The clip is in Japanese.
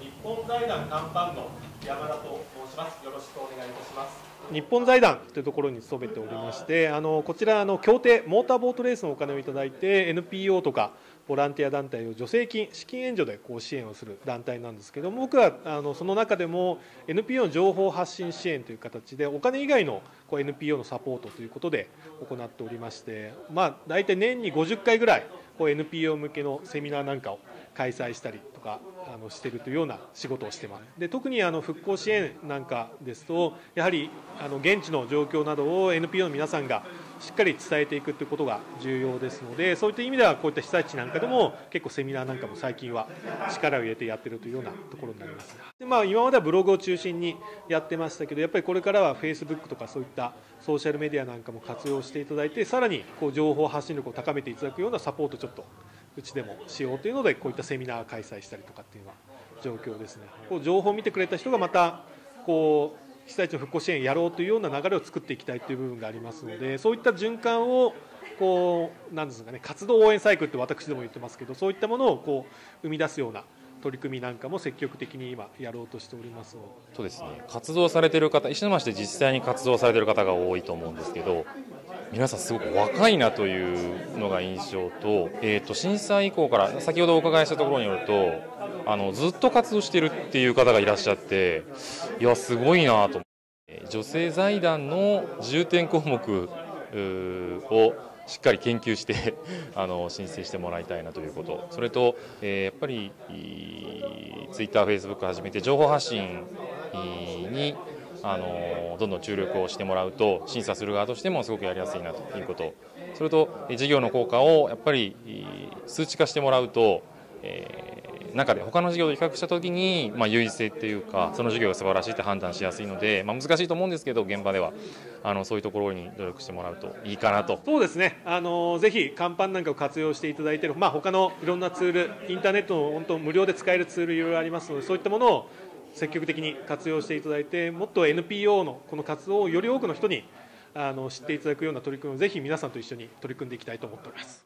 日本財団看板の山田と申します。よろしくお願いいたします。日本財団というところに勤めておりまして、あのこちらの協定モーターボートレースのお金をいただいて NPO とかボランティア団体を助成金資金援助でこう支援をする団体なんですけども僕はあのその中でも NPO の情報発信支援という形でお金以外のこう NPO のサポートということで行っておりまして、まあ、大体年に50回ぐらいこう NPO 向けのセミナーなんかを開催したりとかあのしてるというような仕事をしてますで特にあの復興支援なんかですとやはりあの現地の状況などを NPO の皆さんがしっかり伝えていくということが重要ですのでそういった意味ではこういった被災地なんかでも結構セミナーなんかも最近は力を入れてやってるというようなところになります。で、まあ、今まではブログを中心にやってましたけどやっぱりこれからはフェイスブックとかそういったソーシャルメディアなんかも活用していただいてさらにこう情報発信力を高めていただくようなサポートちょっとうちでもしようというのでこういったセミナー開催したりとかっていうような状況ですね。こう情報を見てくれた人がまたこう被災地の復興支援やろうというような流れを作っていきたいという部分がありますのでそういった循環をこうなんですかね活動応援サイクルって私でも言ってますけどそういったものをこう生み出すような取り組みなんかも積極的に今やろうとしております。そうですね。活動されている方石巻で実際に活動されている方が多いと思うんですけど皆さんすごく若いなというのが印象と,、えー、と震災以降から先ほどお伺いしたところによるとあのずっと活動してるっていう方がいらっしゃっていやすごいなと女性財団の重点項目をしっかり研究して あの申請してもらいたいなということ。それと、えー、やっぱりツイッター、フェイスブック始めて情報発信にあのどんどん注力をしてもらうと審査する側としてもすごくやりやすいなということ。それと事業の効果をやっぱり数値化してもらうと、えー、中で他の事業と比較した時に、まあ、優位性っていうかその事業が素晴らしいって判断しやすいので、まあ、難しいと思うんですけど現場では。あのそういうところに努力してもらうといいかなと。そうですね。あのぜひ看板なんかを活用していただいている、まあ、他のいろんなツールインターネットの本当無料で使えるツールいろいろありますのでそういったものを積極的に活用していただいてもっと NPO のこの活動をより多くの人にあの知っていただくような取り組みをぜひ皆さんと一緒に取り組んでいきたいと思っております。